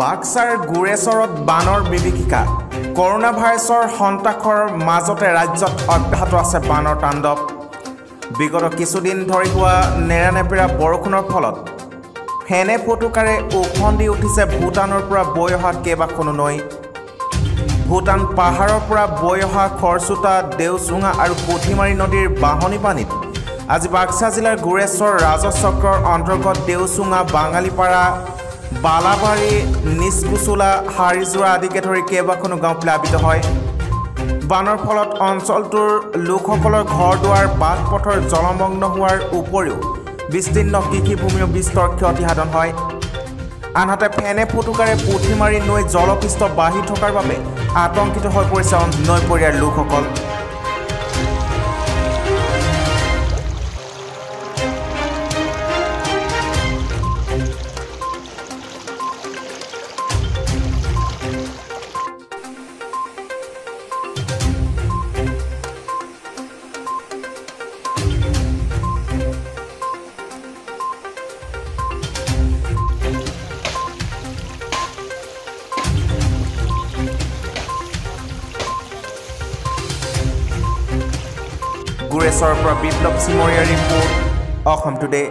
বাক্সাৰ গোৰেশ্বৰত বানৰ বিভীষিকা। কৰোণা ভাইৰাছৰ সন্ত্ৰাসৰ মাজতে ৰাজ্যত অব্যাহত আছে বানৰ তাণ্ডৱ। বিগত কিছুদিন ধৰি হোৱা নেৰানেপেৰা বৰষুণৰ ফলত ফেনে ফটুকাৰে ওফন্দি উঠিছে ভূটানৰ পৰা বৈ অহা কেইবাখনো নৈ। ভূটান পাহাৰৰ পৰা বৈ অহা খৰচোতা দেওচুঙা আৰু পুঠিমাৰী নদীৰ বাঢ়নি পানীত আজি বাক্সা জিলাৰ গোৰেশ্বৰ ৰাজচক্ৰৰ অন্তৰ্গত দেওচুঙা বাঙালীপাৰা বালাবাৰী নিচকুচোলা হাৰিজোৰা আদিকে ধৰি কেইবাখনো গাঁও প্লাৱিত হয়। বানৰ ফলত অঞ্চলটোৰ লোকসকলৰ ঘৰ দুৱাৰ বাট পথৰ জলমগ্ন হোৱাৰ উপৰিও বিস্তীৰ্ণ কৃষিভূমিও বিস্তৰ ক্ষতি সাধন হয়। আনহাতে ফেনে ফুটুকাৰে পুঠিমাৰী নৈ জলপৃষ্ঠ বাঢ়ি থকাৰ বাবে আতংকিত হৈ পৰিছে নৈপৰীয়াৰ লোকসকল। গোৰেশ্বৰৰ পৰা বিপ্লৱ চিমৰীয়া ৰিপৰ্ট অসম টুডে